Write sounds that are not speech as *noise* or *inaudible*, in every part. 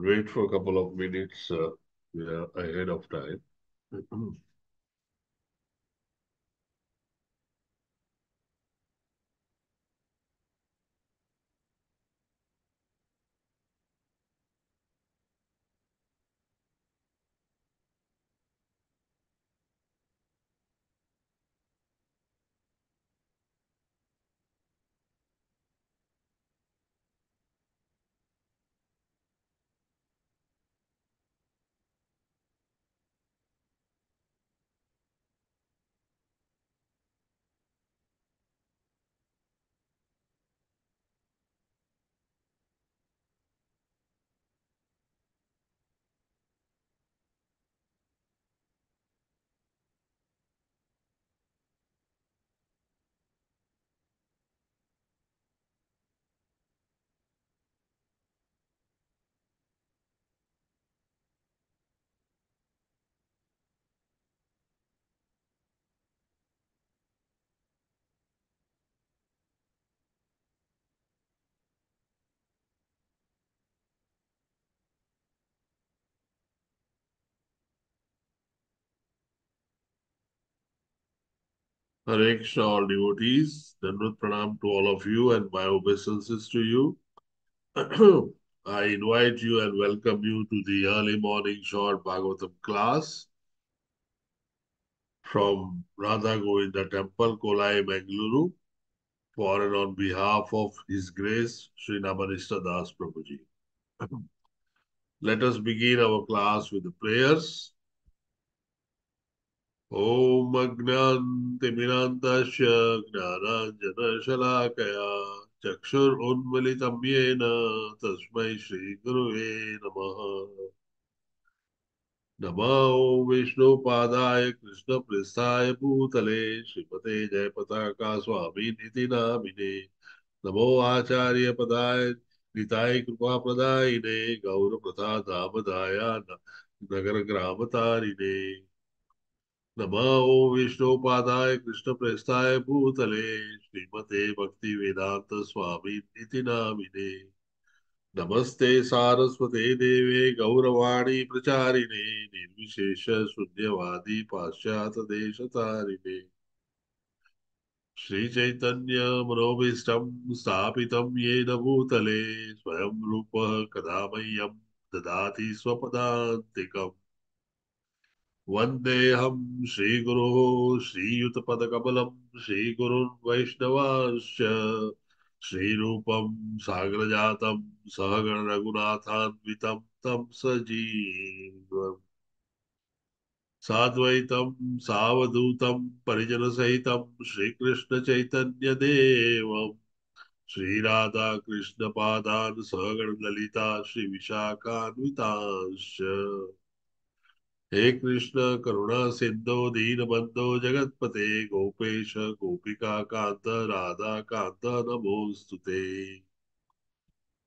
Wait for a couple of minutes. Uh, are ahead of time. *clears throat* Hare Krishna, all devotees. Dandavat Pranam to all of you and my obeisances to you. *clears throat* I invite you and welcome you to the early morning short Bhagavatam class from Radha Govinda Temple, Kolai, Bengaluru, for and on behalf of His Grace, Sri Namanishta Das Prabhuji. *clears throat* Let us begin our class with the prayers. ॐ अज्ञान्तिमिरान्तस्य ज्ञानाञ्जनशलाकया चक्षुरुन्मिलितं येन तस्मै श्रीगुरुवे नमः। नमो विष्णुपादाय कृष्णपृष्ठाय भूतले श्रीमते जयपताका स्वामिनिति नामिने। नमो आचार्यपदाय निताय कृपाप्रदायिने गौरप्रसादामदाय नगरग्रामतारिणे। नमो विष्णुपादाय कृष्णप्रेष्ठाय भूतले श्रीमते भक्ति वेदांत स्वामी नामिने। नमस्ते सारस्वते देवे गौरवाणी प्रचारिणे निर्विशेष शून्यवादी पाश्चात देश तारिणे श्री चैतन्य मनोभीष्टं स्थापितं येन भूतले, स्वयं रूप कदा मह्यं ददाति स्वपदान्तिकम्। वन्देऽहं श्रीगुरोः श्रीयुतपदकमलं श्रीगुरुन् वैष्णवांश्च श्रीरूपं सागरजातं सहगण रघुनाथान्वितं तं सजीवम्। साद्वैतं सावधूतं परिजनसहितं श्रीकृष्णचैतन्यदेवम्। श्रीराधाकृष्णपादान् सहगणललिता श्रीविशाखान्वितांश्च। हे कृष्ण, करुणा सिंधु दीनबंधो जगतपते, गोपेश, गोपिका कांत राधा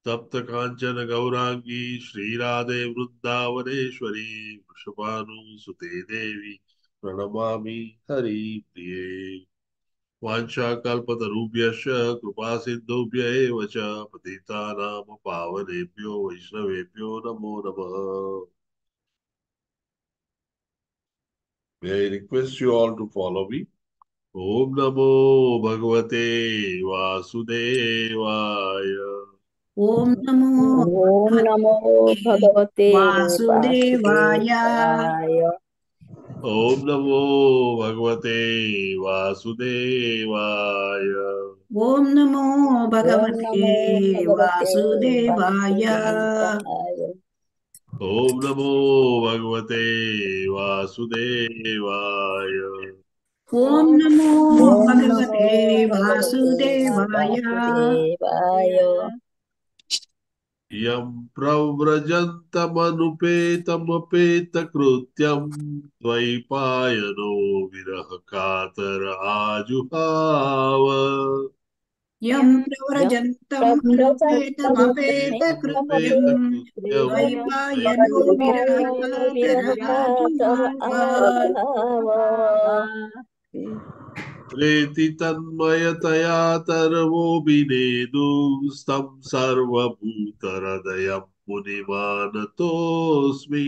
तप्त कांचन गौरांगी श्री राधे वृंदावनेश्वरी वृषभानुसुते देवी, प्रणमामि हरि प्रिये। वाञ्छाकल्पतरुभ्यश्च कृपा सिन्धुभ्य एव च, पतितानां पावनेभ्यो, वैष्णवेभ्यो नमो नमः। May I request you all to follow me? Om Namo Bhagavate Vasudevaya. ॐ नमो ॐ नमो भगवते वासुदेवाय वासुदेवाय Om Namo Bhagavate Vasudevaya. नमो भगवते वासुदेवाय वासुदेवाय Om Namo Bhagavate Vasudevaya. ॐ नमो ॐ नमो भगवते भगवते वासुदेवाय। वासुदेवाय। यं प्रव्रजन्तमनुपेतमपेतकृत्यं द्वैपायनो विरहकातर आजुहाव यं अनुपेतकृत्यं द्वैपायनो विरहकातर प्रेति तन्मयतया तरवोऽभिनेदुस्तं सर्वभूतहृदयं मुनिमानतोऽस्मि।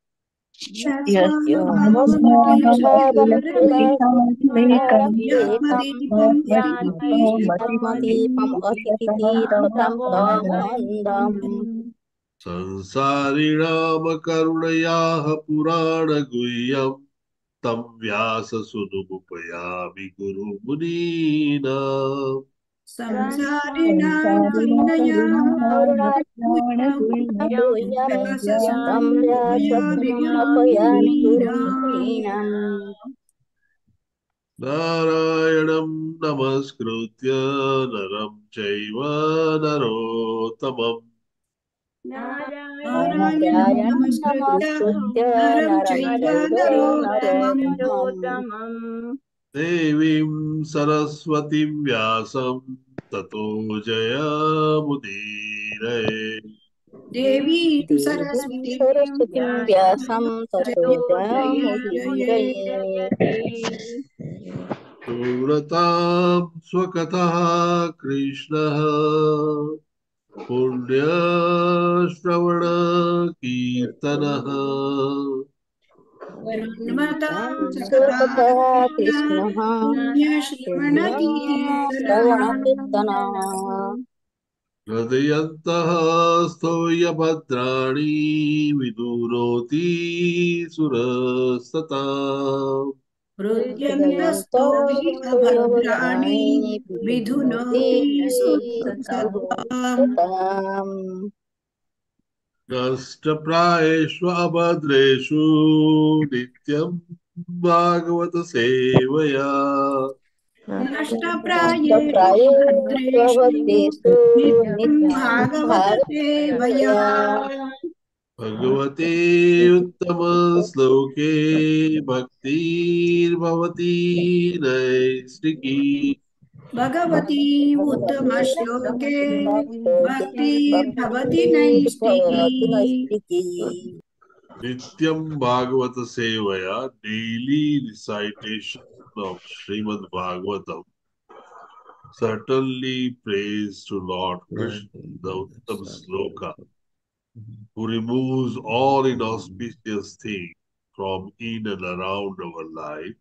संसारिणामकरुणयाः पुराणगुह्यम् तं व्याससुनुमुपयामि गुरुमुनीनाम्। नारायण नमस्कृत नरम चैव नरोत्तमम्। नमस्कृत्य चैव देवीं सरस्वतीव्यासं ततो जयामुदीरये देवीं सरस्वतीव्यासं ततो कृष्ण स्वकथः कृष्णः पुण्यश्रवणकीर्तनः। ब्रह्मतां जगदाश्रवणकीर्तनाः हृदयन्तः स्तोयभद्राणि विदुरोति सुरस्तता हृद्यन्तस्तो हि अभद्राणि विधुनोति सुरस्तताम् कष्टप्रायेष्व अभद्रेषु नित्यं भागवत सेवया भगवते उत्तम श्लोके भक्तिर्भवती नैष्टिकी भगवती उत्तमश्लोके भक्तिर्भवति नैष्टिकी नित्यं भागवतसेवया daily recitation of Srimad Bhagavatam certainly praise to Lord Krishna, the Uttam Sloka, who removes all inauspicious things from in and around our life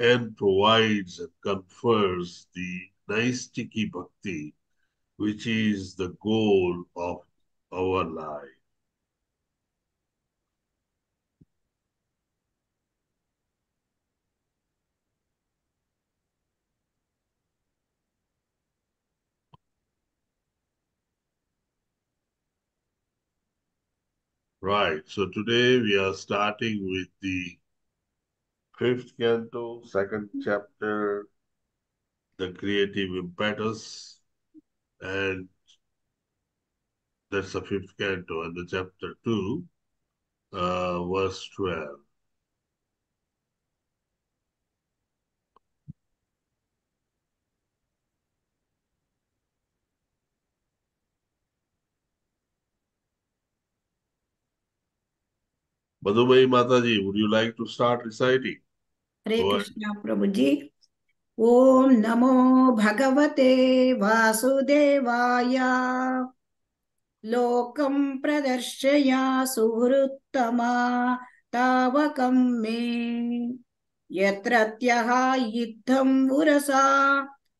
and provides and confers the Naistiki Bhakti, which is the goal of our life. Right. So today we are starting with the fifth canto, second chapter, the creative impetus, and that's the fifth canto, and the chapter two, uh, verse 12. Madhumai Mataji, would you like to start reciting? Hare Krishna प्रभु जी ओम नमो भगवते वासुदेवाय। लोकं प्रदर्शया सुहृत्तमा तावकं मे। यत्रत्यः युद्धं Ursa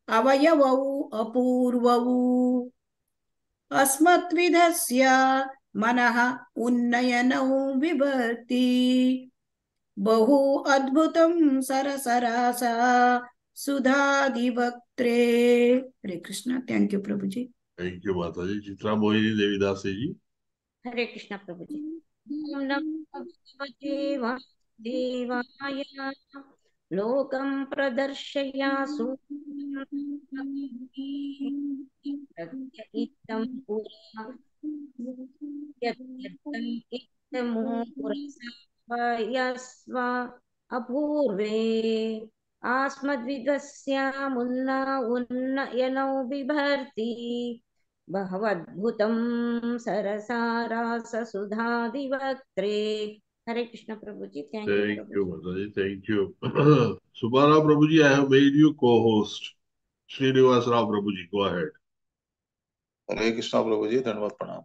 अवयवौ अपूर्वौ। अस्मत्विधस्य मनः उन्नयनौ विभर्ति। बहु अद्भुतं सरसरासा सुधादिवक्त्रे। Hare Krishna thank you Prabhu ji Thank you, Mataji. Chitra Mohini Devidasi ji. Hare Krishna Prabhu ji नमो लोकं प्रदर्शयासु। इत्थं पुरा। यत्तं इत्थमो पुरसा वयस्व अपूर्वे आस्मद्विदस्यामुन्ना उन्नयनौ बिभर्ति भगवद्भुतं सरसाराससुधादिवक्त्रे हरे कृष्ण प्रभु जी थैंक यू Thank प्रभु you, Mataji. Thank you. *clears throat* Subhara Prabhuji, I have made you co-host. Srinivas Rao Prabhuji, go Hare Krishna प्रभु जी धन्यवाद प्रणाम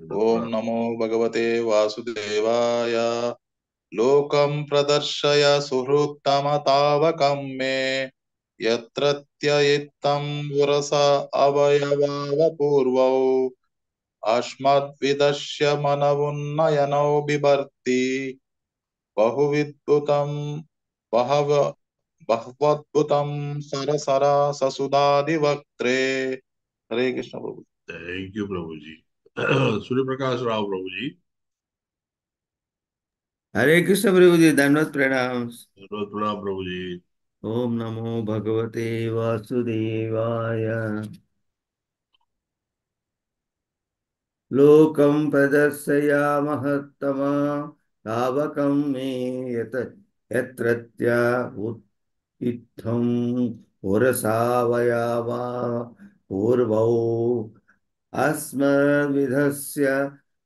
ओम नमो भगवते वासुदेवाय लोकं प्रदर्शय सुहृत्तमतावकं मे यत्र त्ययित्तं पुरस अवयवावपूर्वौ अस्मद्विदस्य मनवुन्नयनौ बिभर्ति बहुविद्भुतं बहव बहवद्भुतं सरसरा ससुदादिवक्त्रे हरे कृष्ण प्रभु Thank you, Prabhuji. Surya Prakash Rao Prabhuji. Hare Krishna प्रभु जी दंडवत प्रणाम Dhanwad Pranam Prabhuji. ओम नमो भगवते वासुदेवाय लोकं प्रदर्शयामहत्तमा तावकं मे यत यत्रत्य पुरसावयावा पूर्वौ अस्मद्विधस्य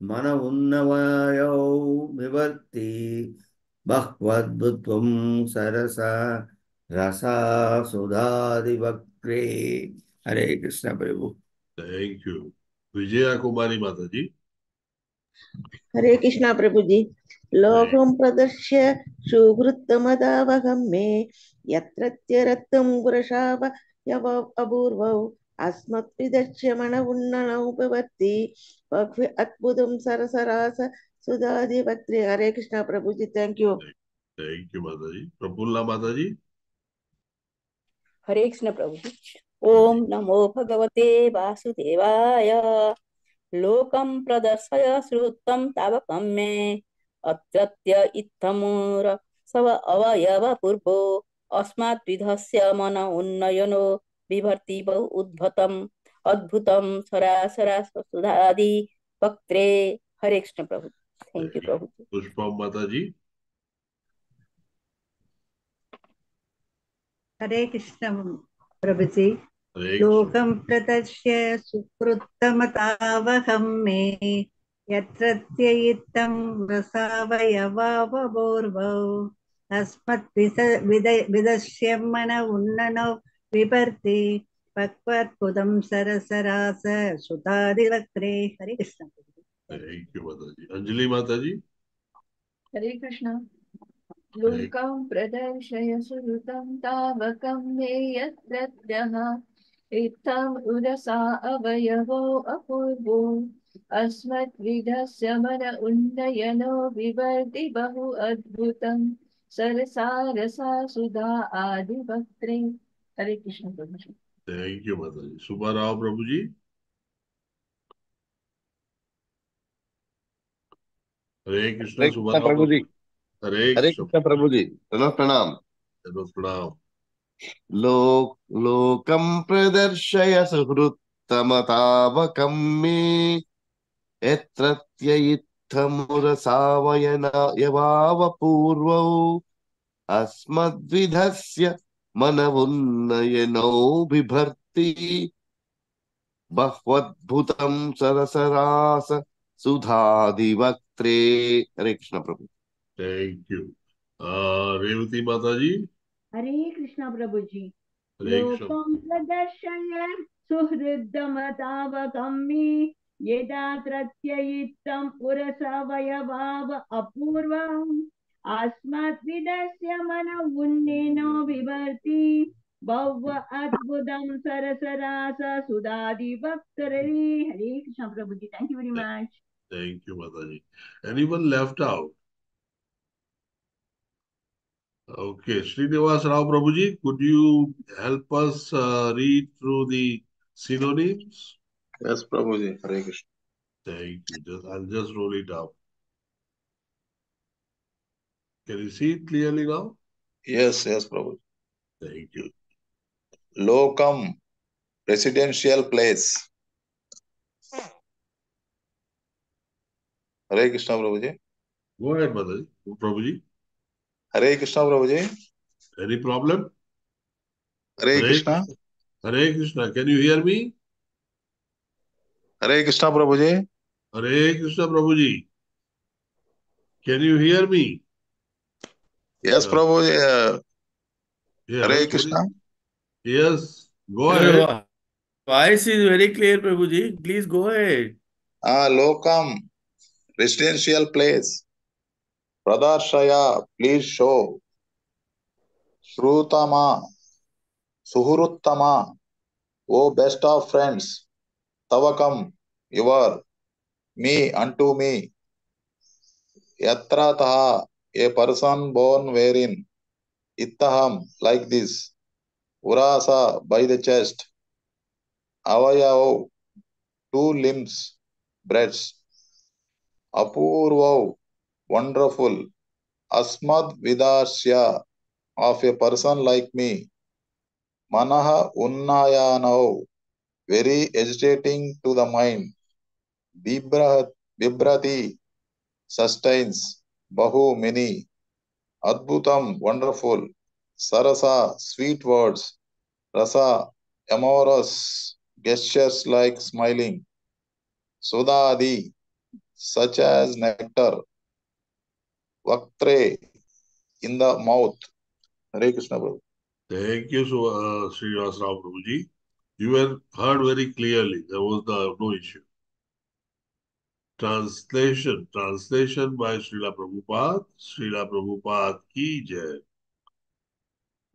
मन उन्नवयौ विवर्ति बह्वद्भुत्वं सरसा रसा सुधादिवक्त्रे हरे कृष्ण प्रभु Thank you. Vijaya Kumari Mataji. हरे कृष्णा प्रभु जी लोकं प्रदर्श्य सुहृत्तमदावहं मे यत्रत्य रक्तं पुरशाव यव अपूर्वौ अस्मत्विदस्य मन उन्ननौ भवति भक्ति अद्भुतं सरसरास सुधादिवक्त्रे हरे कृष्णा प्रभु ji thank you Thank you, Mataji. Prafulla Mataji. Hare Krishna प्रभु जी ओम नमो भगवते वासुदेवाय लोकं प्रदर्शय श्रुतं तावकं मे अत्रत्य इत्थमुर सव अवयव पूर्वो अस्मात् विधस्य मन उन्नयनो बिभर्ति बहु उद्भतम् अद्भुतं सरासरा सुधादि वक्त्रे। हरे कृष्ण प्रभु। Thank you Prabhu ji. Pushpam Mataji. Hare Krishna प्रभुजी Hare Krishna. लोकं प्रदर्श्य सुकृतमतावहं मे। यत्रत्ययित्तं रसावयवावपूर्वौ अस्मद्विदस्य मन उन्ननौ विभर्ति पक्वद्भुतं सरसरास सुतादिवक्त्रे हरे कृष्ण. हरे कृष्ण लोकं प्रदर्शय सुहृतं तावकं मे यत्रत्यः इत्थम् उरसा अवयवो अपूर्वो। अस्मद्विधस्य मन उन्नयनो विवर्ति बहु अद्भुतं। सरसारसा सुधा आदिवक्त्रे। हरे कृष्ण प्रभु थैंक यू माता जी। सुबह राव प्रभु जी। हरे कृष्ण सुबह प्रभु जी। हरे कृष्ण प्रभु जी। हेलो प्रणाम। हेलो प्रणाम। लोक लोकम प्रदर्शय सुहृत्तमतावकम मे। यत्रत्य इत्थमुरसावयना यवाव पूर्वौ अस्मद्विधस्य मनवुन्नयनौ बिभर्ति बह्वद्भुतं सरसरास सुधादिवक्त्रे हरे कृष्ण प्रभु Thank you. Uh, Revati Mataji. Hare Krishna प्रभु जी. लोकं प्रदर्शय सुहृदमतावकं यदा प्रत्ययित्तं पुरसवयवाव अपूर्वम् अस्मद्विदस्य मन उन्नेनो बिभर्ति भव्य अद्भुतं सरसरास सुधादिवक्तरे हरे कृष्ण प्रभु ji thank you very much Thank you, Mataji. Anyone left out? Okay, Srinivas Rao Prabhuji, could you help us uh, read through the synonyms? Yes Prabhu ji Hare Krishna Thank you. Just, I'll just roll it up. Can you see it clearly now? Yes yes Prabhu Thank you. लोकम residential place Hare Krishna Prabhu ji Go ahead, Mataji. Prabhuji. Hare Krishna Prabhu ji Any problem? Hare Hare Krishna. Hare Krishna. Can you hear me? Hare Krishna, Prabhuji. Hare Krishna Prabhuji. Can you hear me? Yes, Yeah. Prabhuji. Uh, Yes. Hare Krishna. Yes. Go ahead. vo- voice is very clear, Prabhuji. Please go ahead. Ah, Lokam, residential place. Pradarshaya, please show. Shrutama, Suhuruttama, O best of friends. Tavakam, your, me unto me. Yatrataha, a person born wherein. Ittaham, like this. Urasa, by the chest. Avayao, two limbs, breasts. Apurvau, wonderful. Asmad Vidasya, of a person like me. Manaha Unnayanau, very agitating to the mind. Bibra, Bibrati, sustains. Bahu many. Adbutam, wonderful. Sarasa, sweet words. Rasa, amorous. Gestures like smiling. Sudadi, such as nectar. Vaktre, in the mouth. Hare Krishna Prabhu. Thank you, Sri uh, Vasra Prabhuji. You were heard very clearly. There was no issue. Translation. Translation by Srila Prabhupada. Srila Prabhupada ki jai.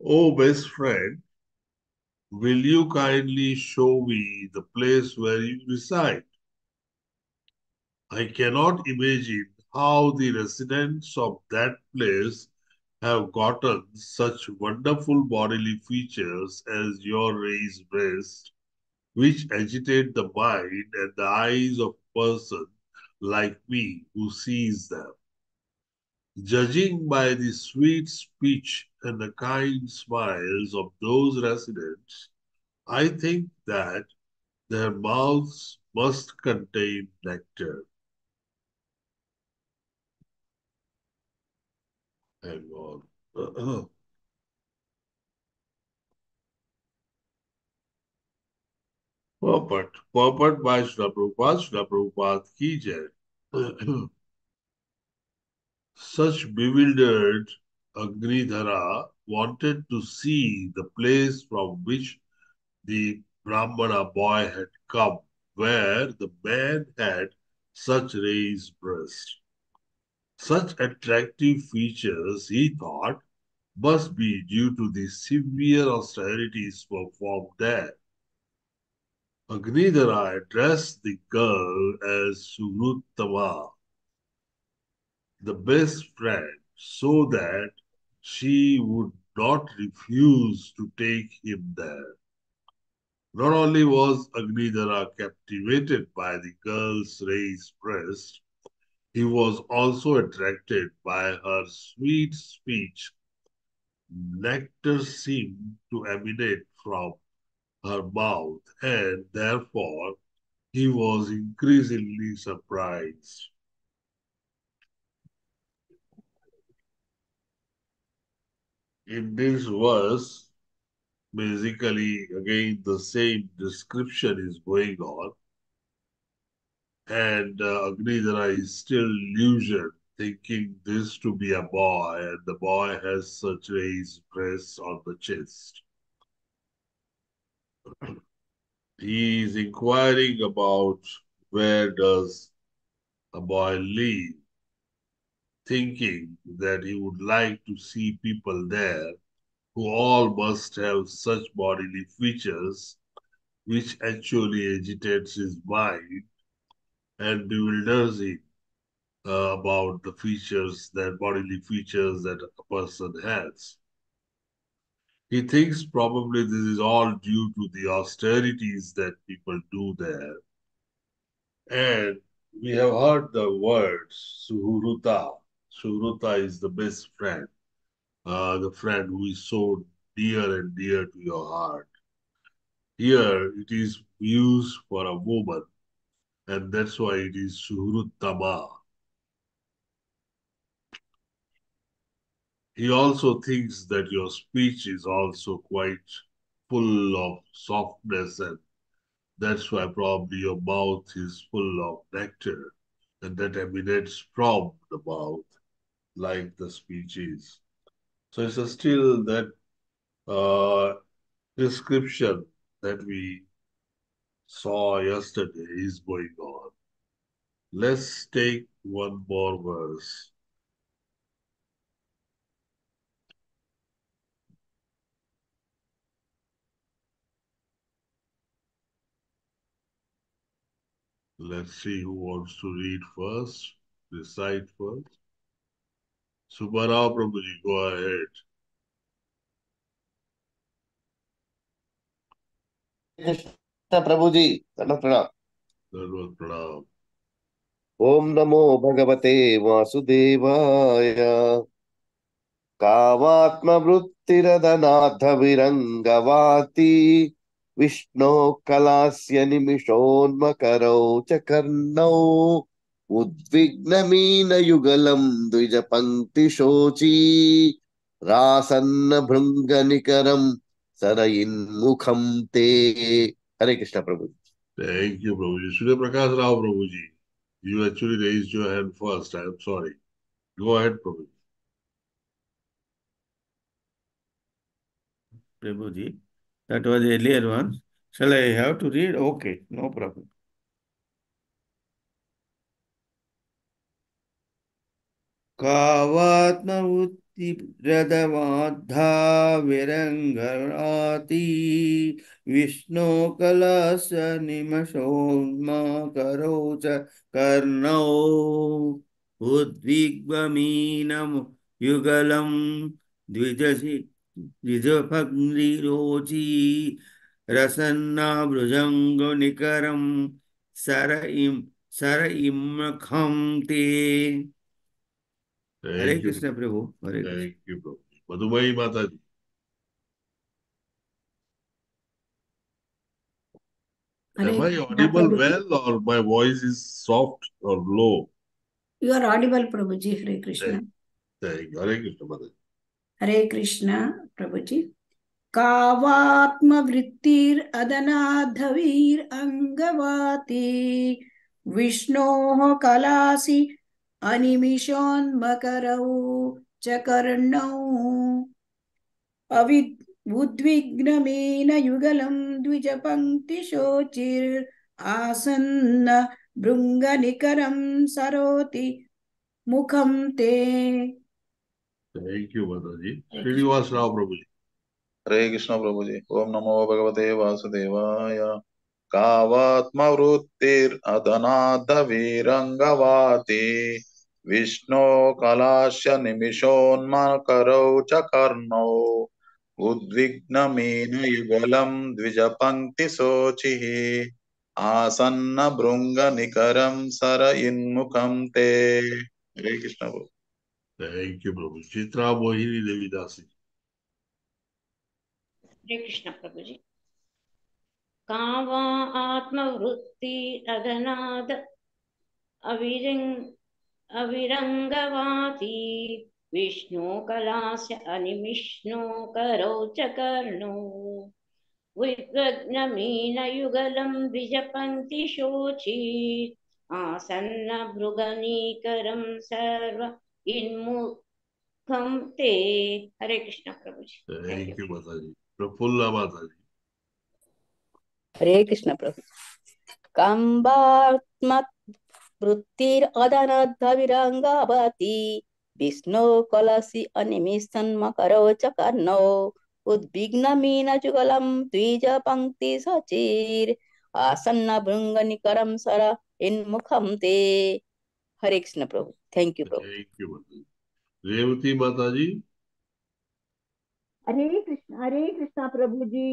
Oh, best friend, will you kindly show me the place where you reside? I cannot imagine how the residents of that place have gotten such wonderful bodily features as your raised breast, which agitate the mind and the eyes of a person like me who sees them. Judging by the sweet speech and the kind smiles of those residents, I think that their mouths must contain nectar. Hang on. *clears throat* Purport. Purport by Srila Prabhupada, Srila Prabhupada ki jai. *clears throat* Such bewildered Agnidhara wanted to see the place from which the Brahmana boy had come, where the man had such raised breast. Such attractive features, he thought, must be due to the severe austerities performed there. Agnidhara addressed the girl as Suruttama, the best friend, so that she would not refuse to take him there. Not only was Agnidhara captivated by the girl's raised breast, he was also attracted by her sweet speech. Nectar seemed to emanate from her mouth, and therefore he was increasingly surprised. In this verse, basically, again, the same description is going on. And uh, Agnidhara is still illusioned, thinking this to be a boy, and the boy has such raised breasts on the chest. *clears throat* He is inquiring about where does a boy live, thinking that he would like to see people there who all must have such bodily features which actually agitates his mind and bewilders him uh, about the features that bodily features that a person has. He thinks probably this is all due to the austerities that people do there. And we have heard the words Suhuruta. Suhuruta is the best friend, uh, the friend who is so dear and dear to your heart. Here it is used for a woman, and that's why it is Suhuruttama. He also thinks that your speech is also quite full of softness and that's why probably your mouth is full of nectar and that emanates from the mouth like the speech is. So it's still that uh, description that we saw yesterday is going on. Let's take one more verse. Let's see who wants to read first, recite first. Subbarao Prabhuji, go ahead. Krishna प्रभु जी प्रणाम Pranam. ओम नमो भगवते वासुदेवाय कामात्मवृत्तिरदनाथविरङ्गवाति विष्णो कलास्य निमिषोन्मकरौ च कर्णौ उद्विग्नमीनयुगलम् द्विजपङ्क्तिशोची रासन्न भृङ्गनिकरम् सरयिन्मुखं ते हरे कृष्ण प्रभु Thank you, Prabhuji. Surya Prakash Rao Prabhuji. You actually raised your hand first. I am sorry. Go ahead, Prabhuji. Prabhuji. That was earlier one. Shall I have to read? Okay, no problem. कावात्मवृत्तिरदवाद्धा विरङ्गराति विष्णो कलश निमशोन्माकरौ च कर्णौ उद्विग्वमीनं युगलं द्विजसि द्विजभग्निरोची रसन्नाभृजङ्गनिकरं sir इं sir इम्खं ते हरे कृष्ण प्रभु हरे Krishna. Madhumai Mataji. Hare Am I audible well or my voice is soft or low? You are audible, Prabhuji. Hare Krishna. Thank, thank you. Hare Krishna Mataji. Hare Krishna प्रभुजी। कावात्मवृत्तिरदनाधवीर् अङ्गवाति विष्णोः कलासि अनिमिषोन्मकरौ च कर्णौ। अवि उद्विग्नमेन युगलं द्विजपङ्क्तिशोचिर् आसन्न भृङ्गनिकरं सरोति मुखं ते। Thank you, Mataji. Srinivas Rao Prabhuji. Hare Krishna प्रभु जी ओम नमो भगवते वासुदेवाय कावात्मवृत्तिरधनादवीरङ्गवाति विष्णो कलास्य निमिषोन्मकरौ च कर्णौ उद्विग्नमीनयुगलम् द्विजपङ्क्तिशोचिः आसन्न भृङ्गनिकरं सरयिन्मुखं ते हरे कृष्ण प्रभु Thank you, Prabhu. Chitra Mohini Devi Dasi. हरे कृष्ण प्रभु जी का वा आत्मवृत्ति अदनाद अविरङ् अविरङ्गवाती विष्णु कलास्य अनिमिष्णो करौ च कर्णौ विद्वग्नमीनयुगलं द्विजपङ्क्तिशोची आसन्न भृगनीकरं सर्व इन्मुखं ते। हरे कृष्ण प्रभु ji thank you you, Mataji. Prafulla Mataji. Hare Krishna प्रभु। काम्बात्म वृत्तिरदनद्धविरङ्गावती विष्णो कलसि अनिमिषन्मकरौ च कर्णौ। उद्विग्नमीनजुगलं द्विजपङ्क्तिसचिर् आसन्न भृङ्गनिकरं सर इन्मुखं ते। हरे कृष्ण प्रभु थैंक यू प्रभु Thank you, Mataji. Revati Mataji. Hare Krishna Hare Krishna Prabhu ji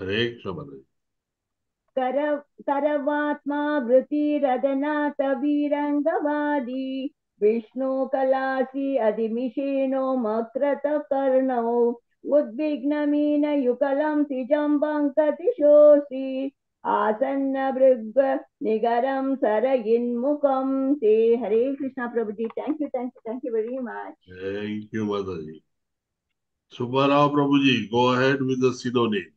Hare Krishna Mataji. कर करवात्मा वृत्तिरदनाथ वीरङ्गवादी विष्णु कलासि अधिमिषेणो मक्रत कर्णौ उद्विग्नमीन आसन्न भृग निगरम सर इन मुखम ते हरे कृष्णा प्रभु ji thank you thank you thank you very much thank you माता जी सुबह राव प्रभु ji go ahead with the synonym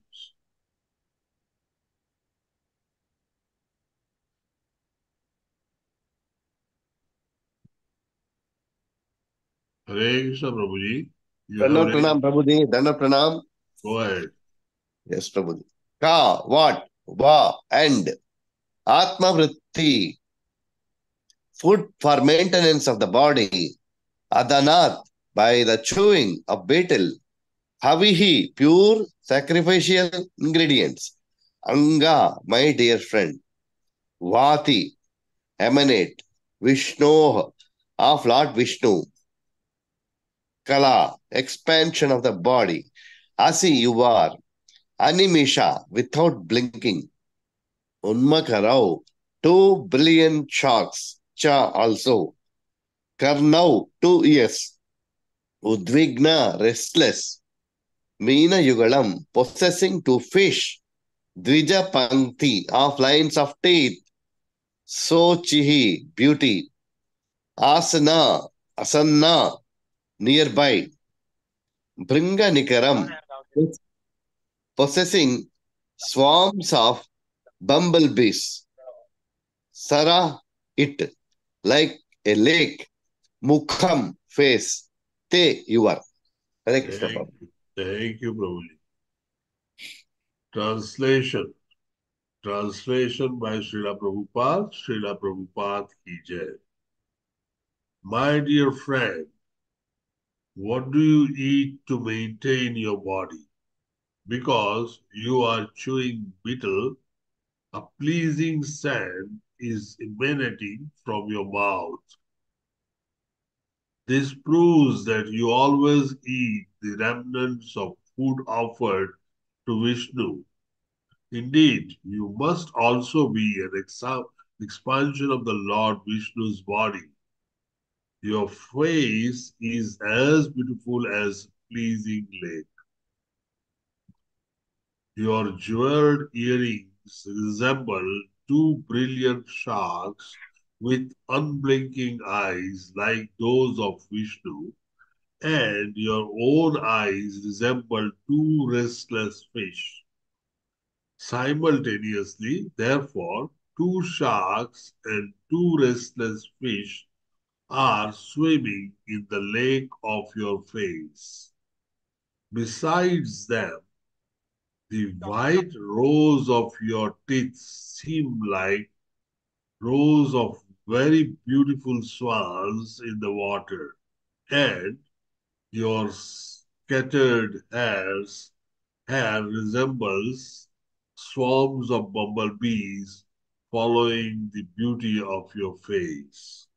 Hare Krishna प्रभु जी दंड प्रणाम प्रभु जी दंड प्रणाम यस प्रभु जी का व्हाट వా and ఆత్మవృత్తి. Food for maintenance of the body అదనాత్ by the chewing of betel హవిహి pure sacrificial ingredients అంగా my dear friend వాతి emanate విష్ణో ఆఫ్ లాట్ విష్ణు కళ ఎక్స్పాన్షన్ ఆఫ్ ద బాడీ అసి you are Animisha, without blinking. Unmakarao, two brilliant sharks. Cha also. Karnau, two ears. Udvigna, restless. Meena Yugalam, possessing two fish. Dvija Pankti, of lines of teeth. So Chihi, beauty. Asana, Asanna, nearby. Bringa Nikaram, possessing swarms of bumblebees. Sara, it, like a lake. Mukham, face. Te, you are. Hare Krishna Thank Prabhu. you. Thank you, Prabhuji. Translation. Translation by Srila Prabhupada, Srila Prabhupada Ki Jai. My dear friend, what do you eat to maintain your body? Because you are chewing betel, a pleasing scent is emanating from your mouth. This proves that you always eat the remnants of food offered to Vishnu. Indeed, you must also be an expansion of the Lord Vishnu's body. Your face is as beautiful as pleasing lake. Your jeweled earrings resemble two brilliant sharks with unblinking eyes like those of Vishnu, and your own eyes resemble two restless fish. Simultaneously, therefore, two sharks and two restless fish are swimming in the lake of your face. Besides them, the white rows of your teeth seem like rows of very beautiful swans in the water, and your scattered hairs hair resembles swarms of bumblebees following the beauty of your face.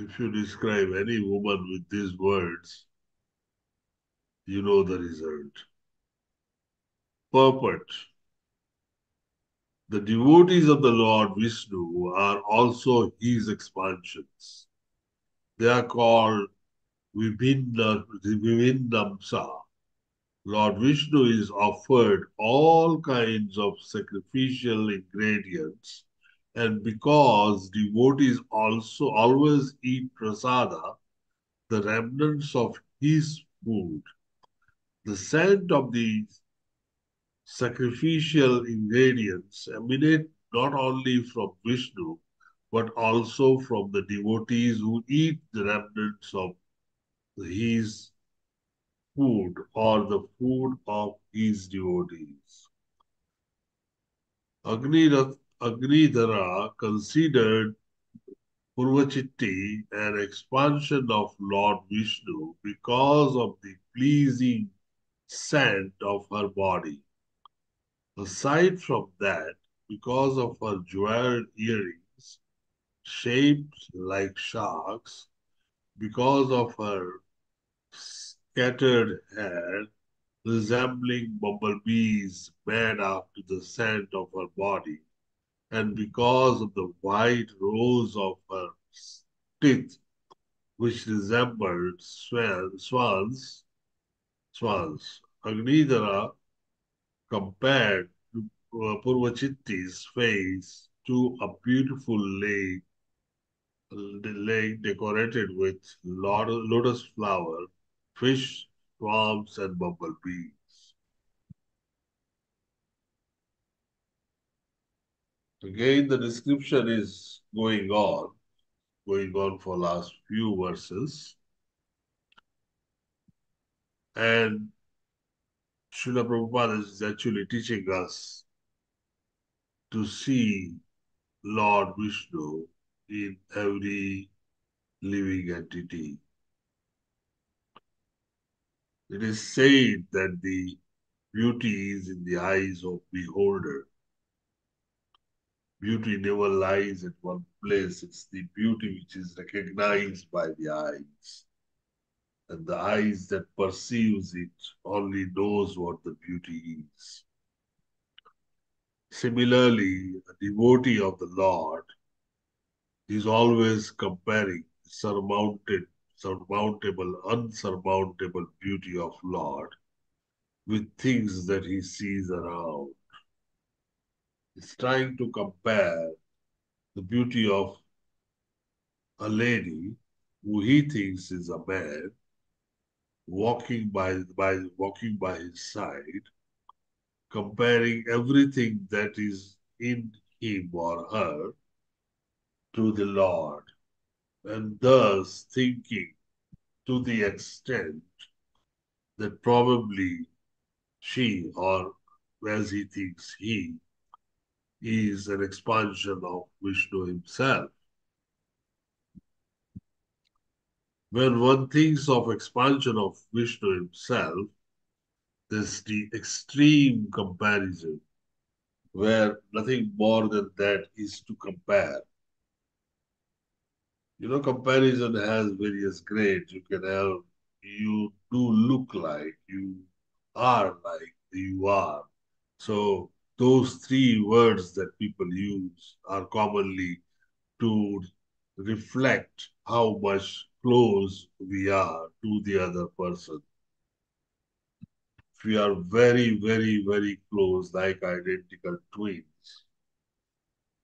If you describe any woman with these words, you know the result. Purport. The devotees of the Lord Vishnu are also his expansions. They are called Vibhinna, Vibhinnamsa. Lord Vishnu is offered all kinds of sacrificial ingredients, and because devotees also always eat prasada, the remnants of his food, the scent of these sacrificial ingredients emanate not only from Vishnu, but also from the devotees who eat the remnants of his food or the food of his devotees. Agnidath, Agnidhara considered Purvachitti an expansion of Lord Vishnu because of the pleasing scent of her body. Aside from that, because of her jeweled earrings, shaped like sharks, because of her scattered hair, resembling bumblebees mad after the scent of her body, and because of the white rows of her teeth, which resembled swan, swans, swans. Agnidhara compared uh, Purvachitti's face to a beautiful lake, lake decorated with lotus flower, fish, swamps, and bumblebees. Again, the description is going on, going on for last few verses. And Srila Prabhupada is actually teaching us to see Lord Vishnu in every living entity. It is said that the beauty is in the eyes of beholder. Beauty never lies at one place. It's the beauty which is recognized by the eyes. And the eyes that perceives it only knows what the beauty is. Similarly, a devotee of the Lord is always comparing surmounted, surmountable, unsurmountable beauty of Lord with things that he sees around. He's trying to compare the beauty of a lady who he thinks is a man walking by, by walking by his side, comparing everything that is in him or her to the Lord, and thus thinking to the extent that probably she, or as he thinks he, is an expansion of Vishnu himself. When one thinks of expansion of Vishnu himself, there's the extreme comparison where nothing more than that is to compare. You know, comparison has various grades. You can have, you do look like, you are like, you are. So those three words that people use are commonly to reflect how much close we are to the other person. We are very, very, very close, like identical twins,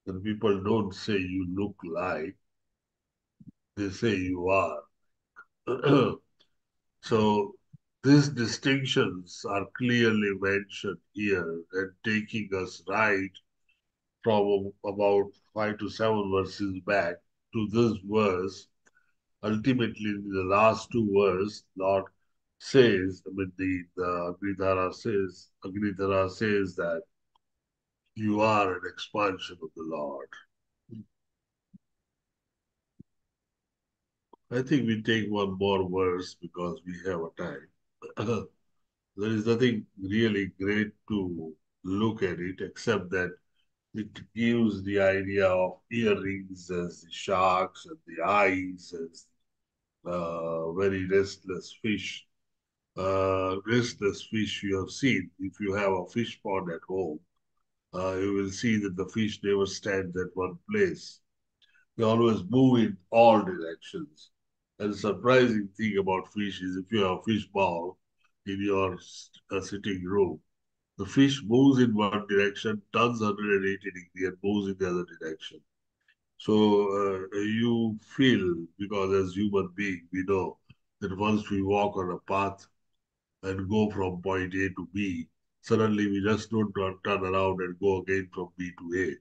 then people don't say you look like, they say you are. *clears throat* so these distinctions are clearly mentioned here and taking us right from about five to seven verses back to this verse. Ultimately, in the last two verses, Lord says, I mean, the, the Agnidhara says, Agnidhara says that you are an expansion of the Lord. I think we take one more verse because we have a time. *coughs* there is nothing really great to look at it except that it gives the idea of earrings as the sharks and the eyes as uh, very restless fish. Uh, restless fish you have seen. If you have a fish pond at home, uh, you will see that the fish never stands at one place. They always move in all directions. And the surprising thing about fish is if you have a fish bowl in your uh, sitting room, the fish moves in one direction, turns 180 degrees, and moves in the other direction. So uh, you feel, because as human being, we know that once we walk on a path and go from point A to B, suddenly we just don't turn around and go again from B to A,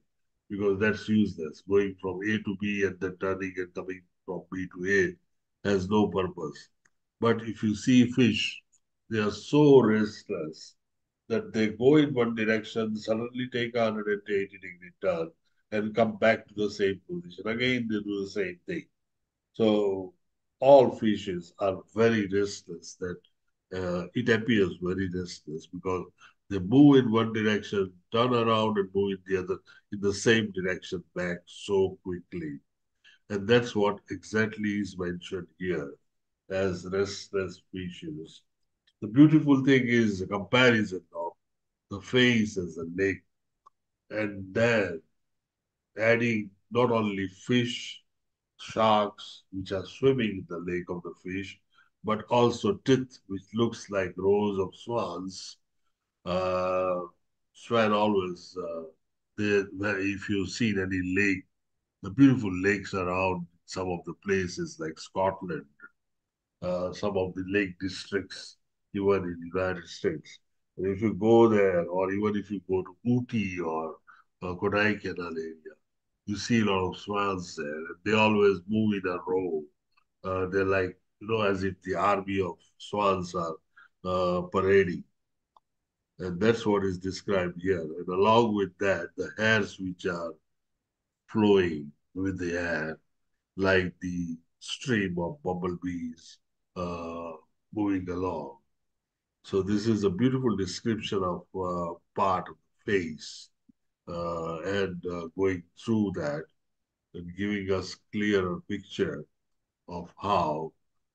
because that's useless. Going from A to B and then turning and coming from B to A has no purpose. But if you see fish, they are so restless that they go in one direction, suddenly take a 180 degree turn, and come back to the same position. Again, they do the same thing. So all fishes are very restless. That uh, it appears very restless because they move in one direction, turn around, and move in the other in the same direction back so quickly. And that's what exactly is mentioned here as restless fishes. The beautiful thing is the comparison of the face as a lake, and then adding not only fish, sharks, which are swimming in the lake of the fish, but also teeth, which looks like rows of swans. Uh, swan always, uh, they, if you've seen any lake, the beautiful lakes around some of the places like Scotland, uh, some of the lake districts, even in the United States. And if you go there, or even if you go to Uti or uh, Kodai Canal area. You see a lot of swans there. They always move in a row. Uh, they're like, you know, as if the army of swans are uh, parading. And that's what is described here. And along with that, the hairs which are flowing with the air, like the stream of bumblebees uh, moving along. So this is a beautiful description of uh, part of the face uh, and uh, going through that and giving us clearer picture of how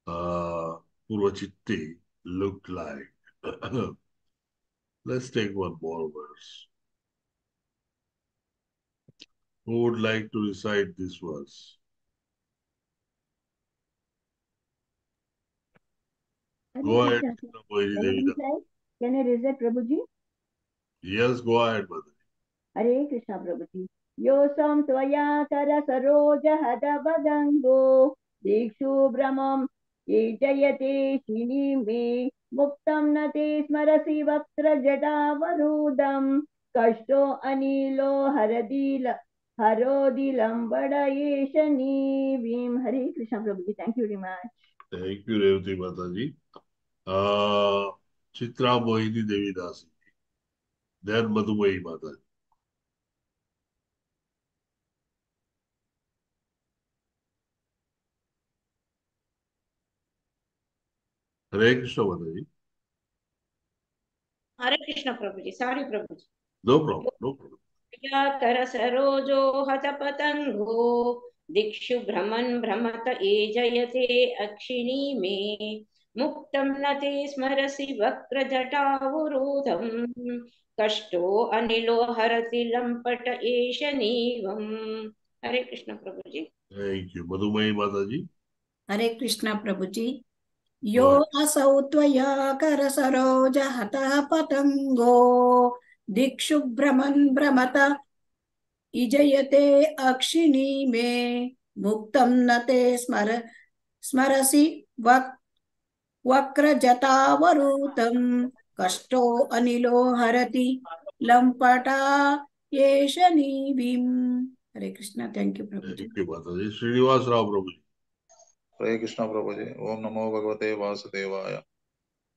uh, Purvachitti looked like. *clears throat* Let's take one more verse. Who would like to recite this verse? Go ahead, Can I recite? Prabhuji? Yes, go ahead, Mother. Hare Krishna प्रभुजी योऽसं त्वया करसरोजहदवदङ्गो दीक्षु भ्रमं ये जयते शिनी मे मुक्तं न ते स्मरसि वक्त्रजटावरूढं कष्टो अनिलो हरदिल हरोदिलं बडयेश नीवीं हरे कृष्ण प्रभुजी thank you very much Thank you, Revati Mataji. Uh, Chitra Mohini Devi Dasi. Then Madhumayi Mataji. Hare Krishna Mataji. Hare Krishna Prabhu ji sorry Prabhu ji No problem, no problem. या कर सरोजो हत पतंगो। दिक्षु भ्रमन् भ्रमत ये जयते अक्षिणी मे। मुक्तं न ते स्मरसि वक्रजटावरोधम् कष्टो अनिलो हरति लम्पट एष नीवम्। हरे कृष्ण प्रभु ji Thank you. Madhumayi Mataji. Hare Krishna प्रभुजी। यो असौ त्वया करसरोजहतः पतङ्गो दिक्षु भ्रमन् भ्रमत। इजयते अक्षिणी मे मुक्तं न ते स्मर स्मरसि वक् वक्रजटावरूतं कष्टो अनिलो हरति लम्पटा येष नीविम् Hare Krishna thank you Prabhu ji Thank you, Mataji. Srinivas Rao Prabhuji. Hare Krishna प्रभु जी ओम नमो भगवते वासुदेवाय।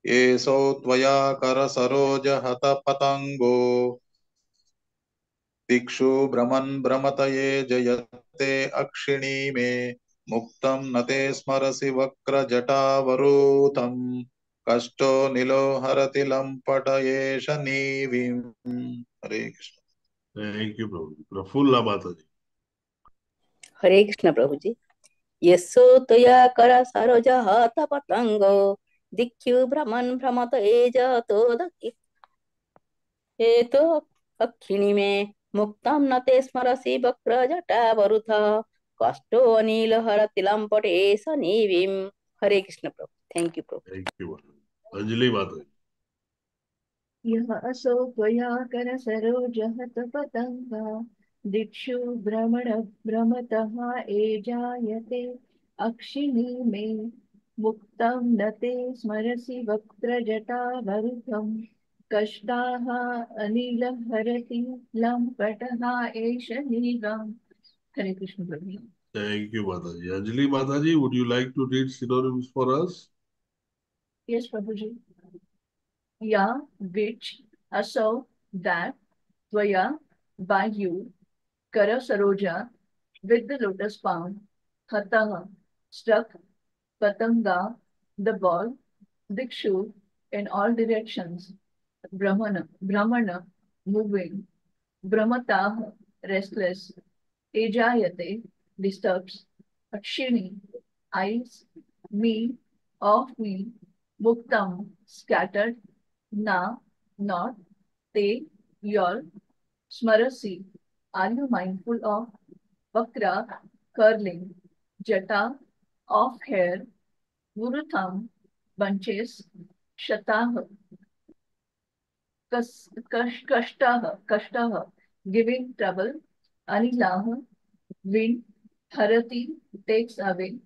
येऽसौ त्वया करसरोज हत पतङ्गो दिक्षु भ्रमन् भ्रमतये जयते अक्षिणी मे मुक्तं न ते स्मरसि वक्रजटावरूथम् कष्टो निलो हरति लम्पटयेष नीविम्। Hare Krishna. Thank Thank you, Prabhuji. Prafulla Mataji. Hare Krishna प्रभु जी यस्सो त्वया कर सरोज हत पतंगो। दिख्यु भ्रमन् भ्रमत एजतो दक्ि हेतो अक्षिणी में मुक्तं न ते स्मरसि वक्र जटावरुथ कष्टो अनिल हरति लम्पटे सनीविम हरे कृष्ण प्रभु। थैंक यू प्रभु। Mataji. यः असौ त्वया करसरोजहत पतङ्गा। दिक्षु भ्रमण भ्रमतः एजायते अक्षिणी मे मुक्तं न ते स्मरसि वक्त्रजटावरुथम् कष्टाः अनिलहरति लम्पटः एष नीवम् हरे कृष्ण प्रभु Thank you, Mataji. Anjali Mataji, would you like to read synonyms for us? Yes, Prabhuji. Yeah, which, also, that, Tvaya, by you, Kara Saroja, with the lotus palm, Hataha, struck, Patanga, the ball, Dikshu, in all directions, Brahmana, Brahmana, moving, Brahmatah, restless, Ejayate, disturbs, Akshini, eyes, me, of me, Muktam, scattered, Na, not, Te, your, Smarasi, are you mindful of, Vakra, curling, Jata, of hair, Vurutham, bunches, Shatah, Kas, kash, Kashtah, Kashtah, giving trouble, Anilah, wind, Harati, takes away,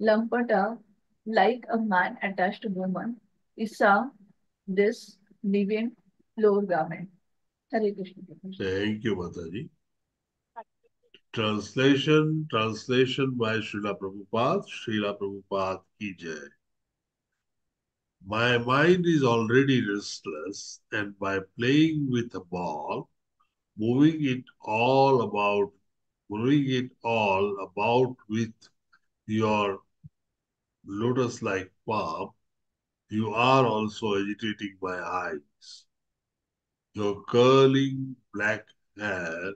Lampata, like a man attached to woman, Isa, this, living, lower garment. Hare Krishna Thank you, Mataji. Translation, translation by Srila Prabhupada, Srila Prabhupada ki jai. My mind is already restless, and by playing with a ball, moving it all about, moving it all about with your lotus-like palm, you are also agitating my eyes. Your curling black hair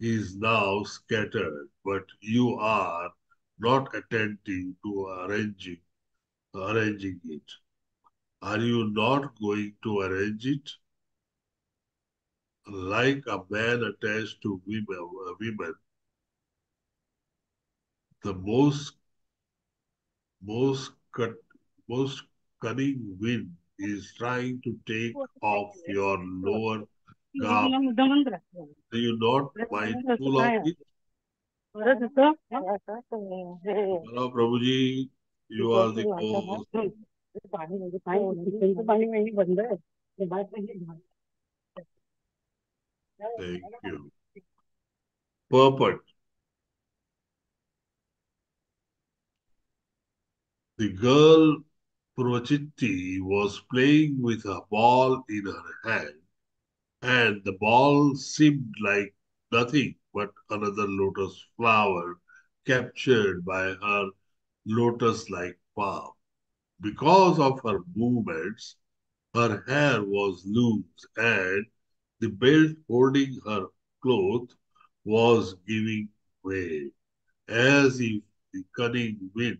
is now scattered, but you are not attentive to arranging, arranging it. Are you not going to arrange it? Like a man attached to women, women the most most cut, most cunning wind is trying to take off your lower Do you not mindful of it? Hello, Prabhuji. You are the co-host. Thank you. Purport. The girl Purvachitti was playing with a ball in her hand, and the ball seemed like nothing but another lotus flower captured by her lotus-like palm. Because of her movements, her hair was loose and the belt holding her cloth was giving way, as if the cunning wind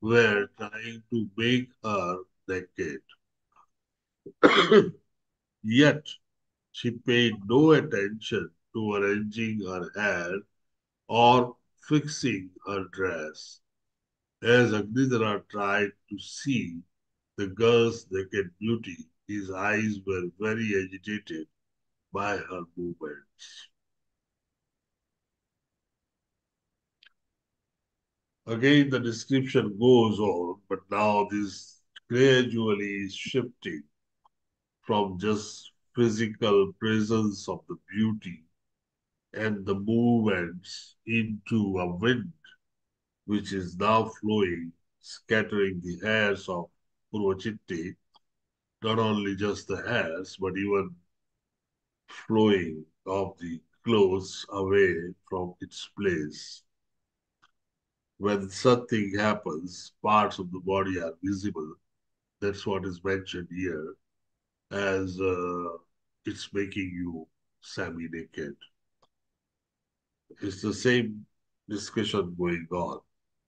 were trying to make her naked. *coughs* Yet she paid no attention to arranging her hair or fixing her dress. As Agnidhara tried to see the girl's naked beauty, his eyes were very agitated by her movements. Again, the description goes on, but now this gradually is shifting from just physical presence of the beauty and the movements into a wind which is now flowing, scattering the hairs of Purvachitti, not only just the hairs, but even flowing of the clothes away from its place. When something happens, parts of the body are visible. That's what is mentioned here as uh, it's making you semi-naked. It's the same discussion going on.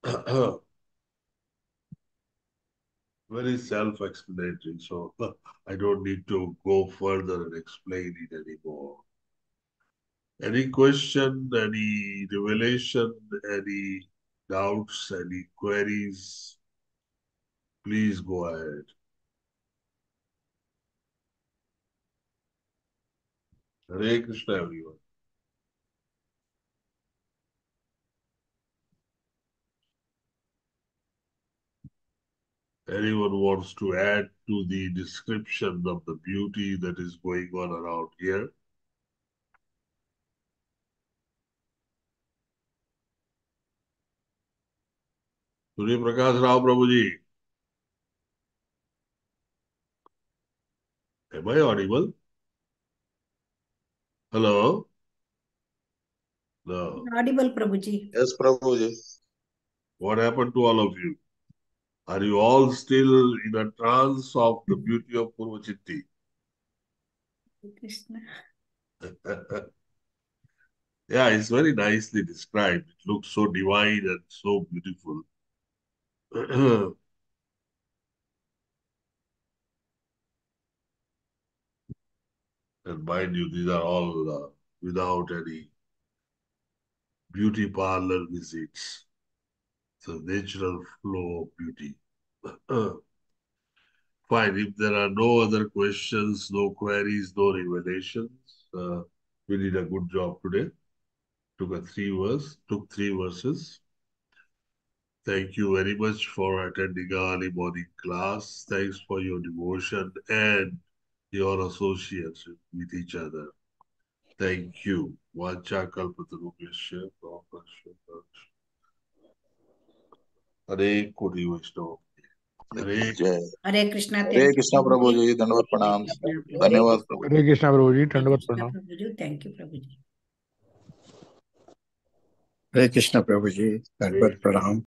*clears throat* Very self-explanatory, so *laughs* I don't need to go further and explain it anymore. Any question, any revelation, any doubts, any queries? Please go ahead. Hare Krishna, everyone. Anyone wants to add to the description of the beauty that is going on around here? Surya Prakash Rao Prabhuji. Am I audible? Hello? No. Audible, Prabhuji. Yes, Prabhuji. What happened to all of you? Are you all still in a trance of the beauty of Purvachitti? Krishna. *laughs* yeah, it's very nicely described. It looks so divine and so beautiful. *clears throat* and mind you, these are all uh, without any beauty parlor visits. It's a natural flow of beauty. *clears throat* Fine. If there are no other questions, no queries, no revelations, uh, we did a good job today. Took a three verse, took three verses. Thank you very much for attending early morning class. Thanks for your devotion and your association with each other. Thank you. Vacha kalpatarubhyasya prabhasya हरे कोटि वैष्णव हरे कृष्णा हरे कृष्णा प्रभु जी दंडवत प्रणाम धन्यवाद हरे कृष्णा प्रभु जी दंडवत प्रणाम thank you प्रभु जी हरे कृष्ण प्रभु जी दंडवत प्रणाम